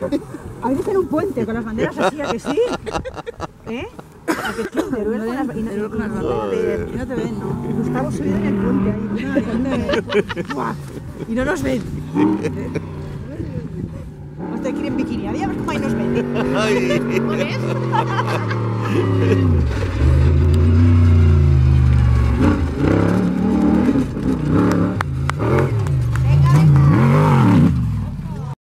Habéis en un puente con las banderas así, ¿a que sí? ¿Eh? ¿A que sí? Teruel con las y no- Teruel con las y- banderas. no te ven, ¿no? Gustavo subido en el puente ahí. Y no nos ven. Nos quieren bikini. A ver cómo ahí nos ven. Ay. ¿Pones?